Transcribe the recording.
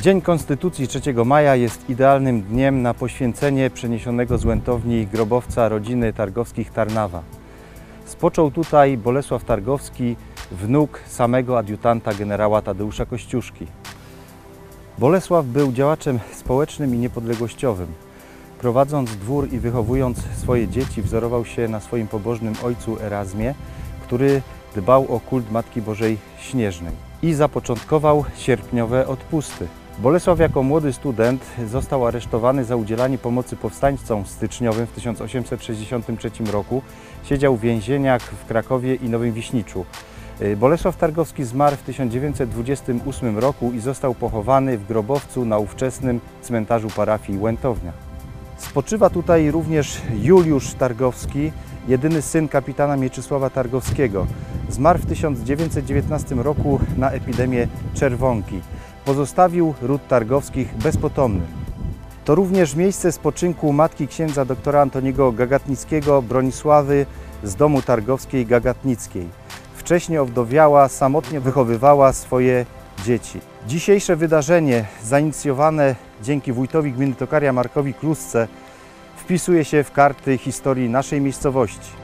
Dzień Konstytucji 3 maja jest idealnym dniem na poświęcenie przeniesionego z Łętowni grobowca rodziny Targowskich Tarnawa. Spoczął tutaj Bolesław Targowski, wnuk samego adiutanta generała Tadeusza Kościuszki. Bolesław był działaczem społecznym i niepodległościowym. Prowadząc dwór i wychowując swoje dzieci, wzorował się na swoim pobożnym ojcu Erazmie, który dbał o kult Matki Bożej Śnieżnej i zapoczątkował sierpniowe odpusty. Bolesław jako młody student został aresztowany za udzielanie pomocy powstańcom styczniowym w 1863 roku. Siedział w więzieniach w Krakowie i Nowym Wiśniczu. Y, Bolesław Targowski zmarł w 1928 roku i został pochowany w grobowcu na ówczesnym cmentarzu parafii Łętownia. Spoczywa tutaj również Juliusz Targowski, jedyny syn kapitana Mieczysława Targowskiego. Zmarł w 1919 roku na epidemię czerwonki. Pozostawił ród Targowskich bezpotomny. To również miejsce spoczynku matki księdza doktora Antoniego Gagatnickiego Bronisławy z domu Targowskiej Gagatnickiej. Wcześniej owdowiała, samotnie wychowywała swoje dzieci. Dzisiejsze wydarzenie, zainicjowane dzięki wójtowi gminy Tokaria Markowi Klusce, wpisuje się w karty historii naszej miejscowości.